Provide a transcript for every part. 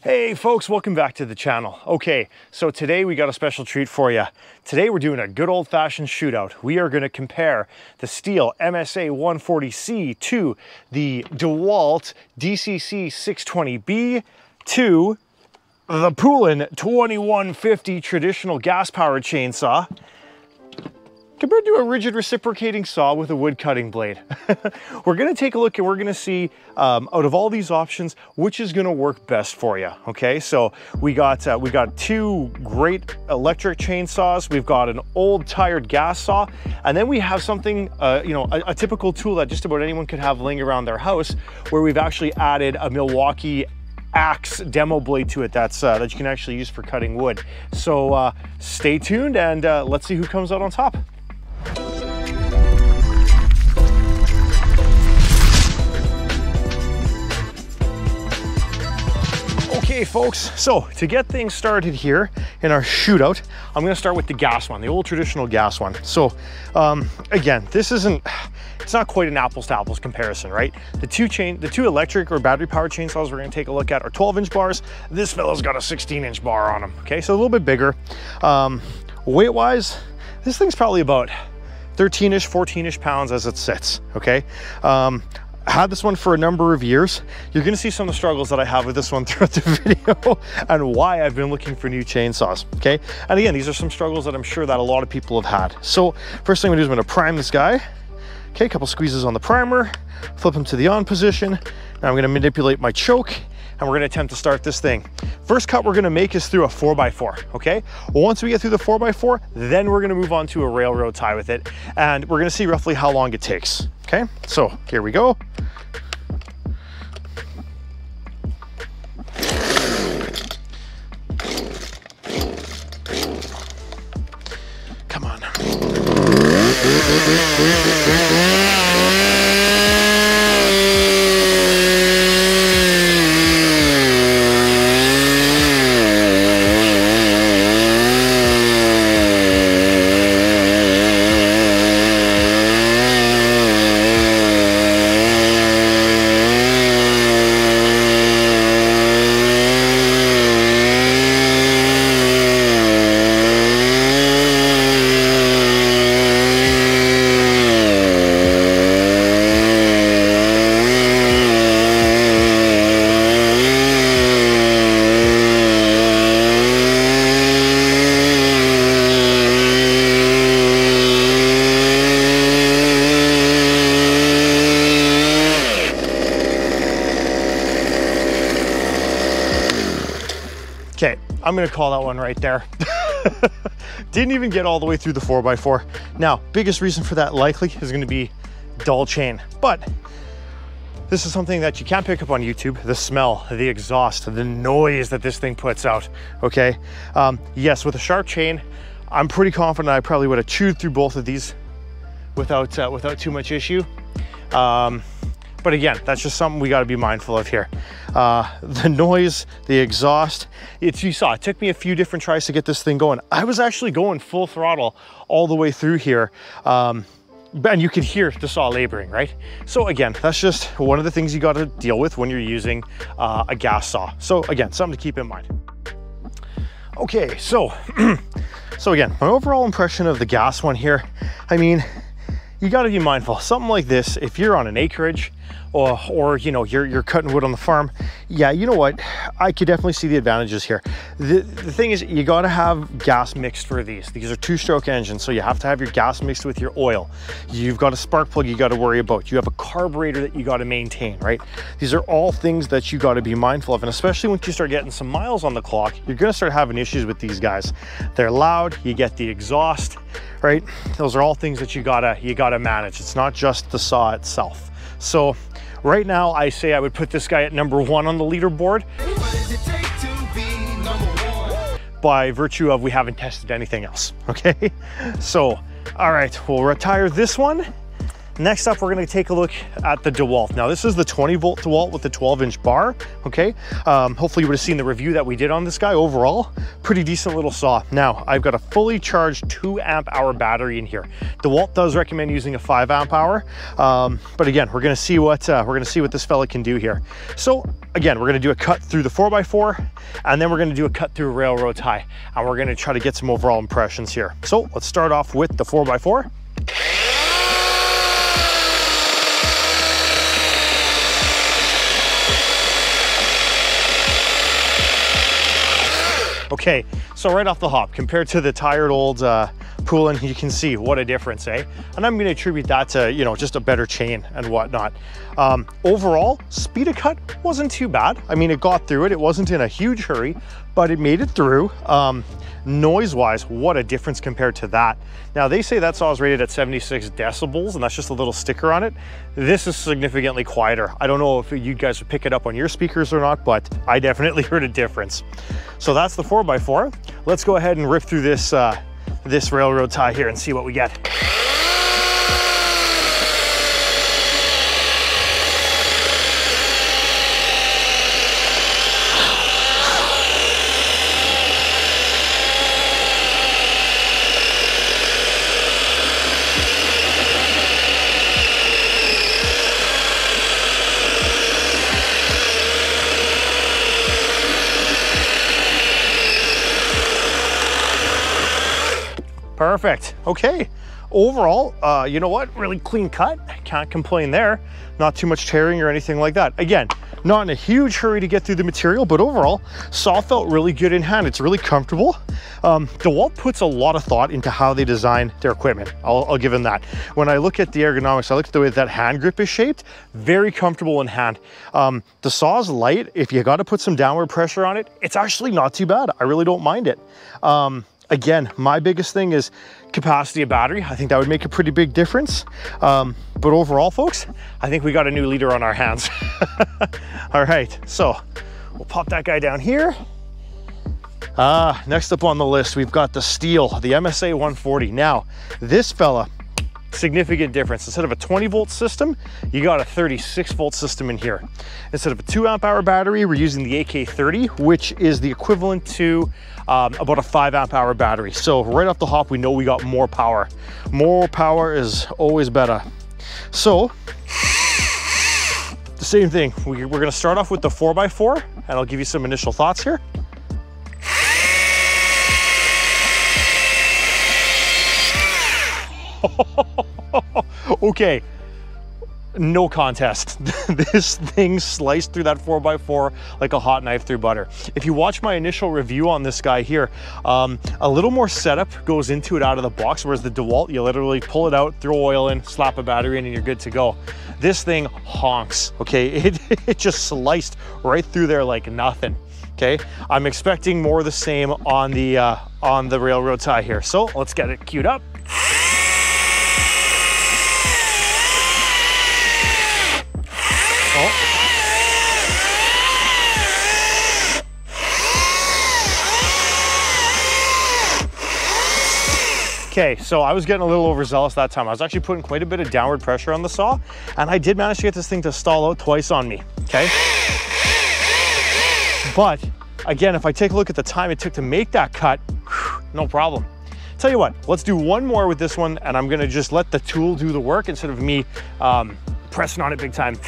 Hey folks, welcome back to the channel. Okay, so today we got a special treat for you. Today we're doing a good old fashioned shootout. We are gonna compare the Stihl MSA 140C to the DeWalt DCC 620B to the Poulan 2150 traditional gas powered chainsaw compared to a Ridgid reciprocating saw with a wood cutting blade. we're gonna take a look and we're gonna see um, out of all these options, which is gonna work best for you, okay? So we got, uh, we got two great electric chainsaws, we've got an old tired gas saw, and then we have something, uh, you know, a, a typical tool that just about anyone could have laying around their house, where we've actually added a Milwaukee axe demo blade to it that's uh, that you can actually use for cutting wood. So uh, stay tuned and uh, let's see who comes out on top. Okay folks, so to get things started here in our shootout, I'm gonna start with the gas one, the old traditional gas one. So um, again, this isn't, it's not quite an apples to apples comparison, right? The two chain, the two electric or battery powered chainsaws we're gonna take a look at are 12 inch bars. This fellow's got a 16 inch bar on them, okay? So a little bit bigger. Um, weight wise, this thing's probably about 13-ish, 14-ish pounds as it sits, okay? Um, had this one for a number of years. You're gonna see some of the struggles that I have with this one throughout the video and why I've been looking for new chainsaws, okay? And again, these are some struggles that I'm sure that a lot of people have had. So first thing I'm gonna do is I'm gonna prime this guy. Okay, a couple squeezes on the primer, flip him to the on position. Now I'm gonna manipulate my choke and we're gonna attempt to start this thing. First cut we're gonna make is through a four by four, okay? Once we get through the four by four, then we're gonna move on to a railroad tie with it and we're gonna see roughly how long it takes, okay? So here we go. Come on. Okay, I'm gonna call that one right there. Didn't even get all the way through the 4x4. Now, biggest reason for that likely is gonna be dull chain, but this is something that you can't pick up on YouTube. The smell, the exhaust, the noise that this thing puts out, okay? Um, yes, with a sharp chain, I'm pretty confident I probably would have chewed through both of these without, uh, without too much issue. Um, but again, that's just something we got to be mindful of here. Uh, the noise, the exhaust, it's, you saw, it took me a few different tries to get this thing going. I was actually going full throttle all the way through here. Um, and you could hear the saw laboring, right? So again, that's just one of the things you got to deal with when you're using uh, a gas saw. So again, something to keep in mind. Okay, so, so again, my overall impression of the gas one here, I mean, you got to be mindful. Something like this, if you're on an acreage or, or you know, you're, you're cutting wood on the farm, yeah, you know what? I could definitely see the advantages here. The, the thing is, you got to have gas mixed for these. These are two-stroke engines, so you have to have your gas mixed with your oil. You've got a spark plug you got to worry about. You have a carburetor that you got to maintain, right? These are all things that you got to be mindful of, and especially once you start getting some miles on the clock, you're going to start having issues with these guys. They're loud, you get the exhaust, right? Those are all things that you gotta you gotta manage. It's not just the saw itself. So right now I say I would put this guy at number one on the leaderboard by virtue of we haven't tested anything else, okay? So, all right, we'll retire this one Next up, we're gonna take a look at the DeWalt. Now, this is the 20 volt DeWalt with the 12 inch bar, okay? Um, hopefully you would have seen the review that we did on this guy. Overall, pretty decent little saw. Now, I've got a fully charged two amp hour battery in here. DeWalt does recommend using a five amp hour, um, but again, we're gonna see what uh, we're gonna see what this fella can do here. So again, we're gonna do a cut through the 4x4, and then we're gonna do a cut through railroad tie, and we're gonna try to get some overall impressions here. So let's start off with the 4x4. Okay, so right off the hop, compared to the tired old uh, Poulan, you can see what a difference, eh? And I'm gonna attribute that to, you know, just a better chain and whatnot. Um, overall, speed of cut wasn't too bad. I mean, it got through it. It wasn't in a huge hurry, but it made it through. Um, Noise-wise, what a difference compared to that. Now, they say that saw is rated at 76 decibels, and that's just a little sticker on it. This is significantly quieter. I don't know if you guys would pick it up on your speakers or not, but I definitely heard a difference. So that's the 4x4. Let's go ahead and rip through this, uh, this railroad tie here and see what we get. Perfect. Okay. Overall, uh, you know what? Really clean cut. Can't complain there. Not too much tearing or anything like that. Again, not in a huge hurry to get through the material, but overall, saw felt really good in hand. It's really comfortable. Um, DeWalt puts a lot of thought into how they design their equipment. I'll, I'll give them that. When I look at the ergonomics, I look at the way that hand grip is shaped, very comfortable in hand. Um, the saw is light. If you got to put some downward pressure on it, it's actually not too bad. I really don't mind it. Um, Again, my biggest thing is capacity of battery. I think that would make a pretty big difference. Um, but overall, folks, I think we got a new leader on our hands. All right, so we'll pop that guy down here. Uh, next up on the list, we've got the Stihl, the MSA 140. Now, this fella significant difference. Instead of a 20 volt system, you got a 36 volt system in here. Instead of a two amp hour battery, we're using the AK30, which is the equivalent to um, about a five amp hour battery. So right off the hop, we know we got more power. More power is always better. So the same thing, we, we're gonna start off with the 4x4 and I'll give you some initial thoughts here. okay, no contest. this thing sliced through that 4x4 like a hot knife through butter. If you watch my initial review on this guy here, um, a little more setup goes into it out of the box, whereas the DeWalt, you literally pull it out, throw oil in, slap a battery in, and you're good to go. This thing honks, okay? It, it just sliced right through there like nothing. Okay, I'm expecting more of the same on the uh, on the railroad tie here. So let's get it queued up. Okay, so I was getting a little overzealous that time. I was actually putting quite a bit of downward pressure on the saw, and I did manage to get this thing to stall out twice on me, okay? But again, if I take a look at the time it took to make that cut, no problem. Tell you what, let's do one more with this one, and I'm gonna just let the tool do the work instead of me um, pressing on it big time.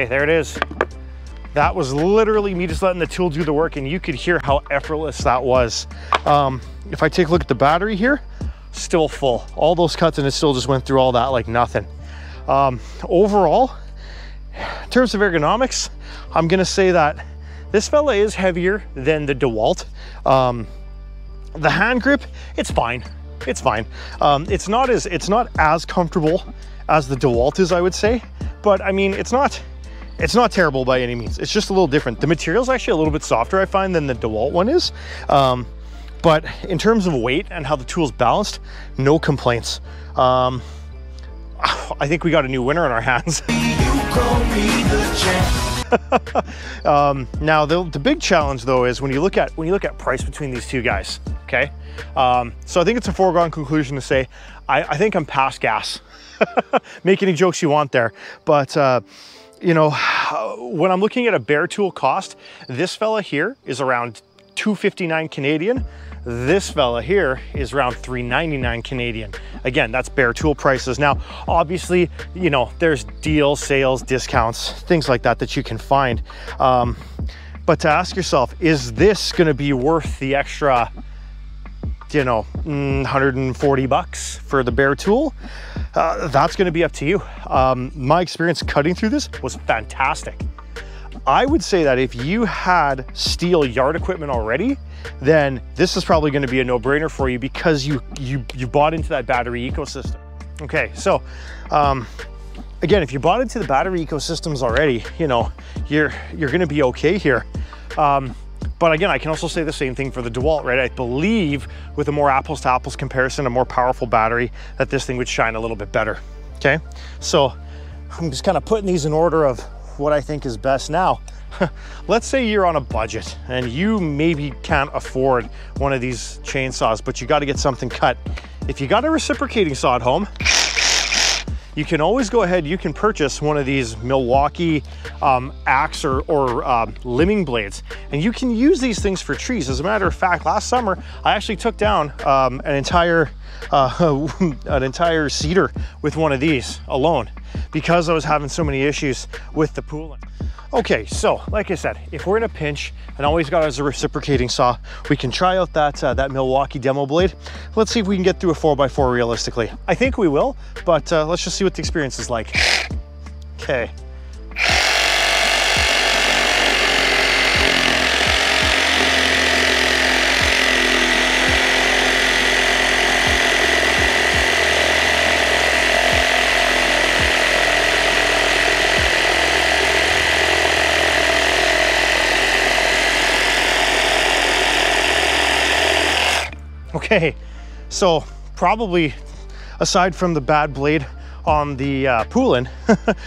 Okay, there it is. That was literally me just letting the tool do the work and you could hear how effortless that was. Um, if I take a look at the battery here, still full. All those cuts and it still just went through all that like nothing. Um, overall, in terms of ergonomics, I'm gonna say that this fella is heavier than the DeWalt. Um, the hand grip, it's fine. It's fine. Um, it's not as it's not as comfortable as the DeWalt is, I would say. But I mean, it's not it's not terrible by any means. It's just a little different. The material is actually a little bit softer, I find, than the DeWalt one is. Um, but in terms of weight and how the tool's balanced, no complaints. Um, I think we got a new winner in our hands. um, now the, the big challenge though is when you look at when you look at price between these two guys. Okay, um, so I think it's a foregone conclusion to say I, I think I'm past gas. Make any jokes you want there, but. Uh, you know, when I'm looking at a bare tool cost, this fella here is around 259 Canadian. This fella here is around 399 Canadian. Again, that's bare tool prices. Now, obviously, you know, there's deals, sales, discounts, things like that that you can find. Um, but to ask yourself, is this gonna be worth the extra, you know, 140 mm, bucks for the bare tool? Uh, that's gonna be up to you. Um, my experience cutting through this was fantastic. I would say that if you had Stihl yard equipment already, then this is probably gonna be a no-brainer for you because you, you, you bought into that battery ecosystem. Okay, so um, again, if you bought into the battery ecosystems already, you know, you're, you're gonna be okay here. Um, but again, I can also say the same thing for the DeWalt, right? I believe with a more apples to apples comparison, a more powerful battery, that this thing would shine a little bit better, okay? So I'm just kind of putting these in order of what I think is best now. Let's say you're on a budget and you maybe can't afford one of these chainsaws, but you got to get something cut. If you got a reciprocating saw at home, you can always go ahead, you can purchase one of these Milwaukee um, axe or, or uh, limbing blades, and you can use these things for trees. As a matter of fact, last summer, I actually took down um, an entire uh, an entire cedar with one of these alone because I was having so many issues with the Poulan. Okay, so like I said, if we're in a pinch and always got as a reciprocating saw, we can try out that, uh, that Milwaukee demo blade. Let's see if we can get through a 4x4 realistically. I think we will, but uh, let's just see what the experience is like. Okay. Okay, so probably aside from the bad blade on the uh, Poulan,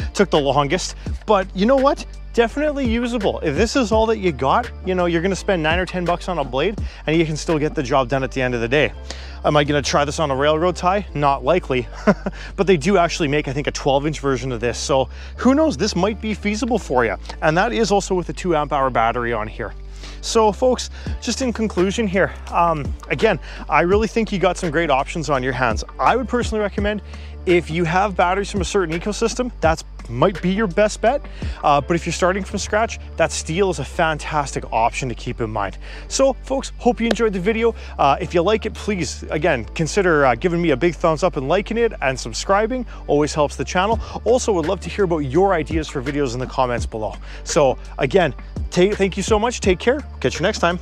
took the longest, but you know what? Definitely usable. If this is all that you got, you know, you're gonna spend nine or 10 bucks on a blade and you can still get the job done at the end of the day. Am I gonna try this on a railroad tie? Not likely, but they do actually make, I think, a 12 inch version of this. So who knows, this might be feasible for you. And that is also with a two amp hour battery on here. So folks, just in conclusion here, um, again, I really think you got some great options on your hands. I would personally recommend if you have batteries from a certain ecosystem, that's might be your best bet. Uh, but if you're starting from scratch, that Stihl is a fantastic option to keep in mind. So folks, hope you enjoyed the video. Uh, if you like it, please, again, consider uh, giving me a big thumbs up and liking it and subscribing. Always helps the channel. Also, would love to hear about your ideas for videos in the comments below. So again, thank you so much. Take care. Catch you next time.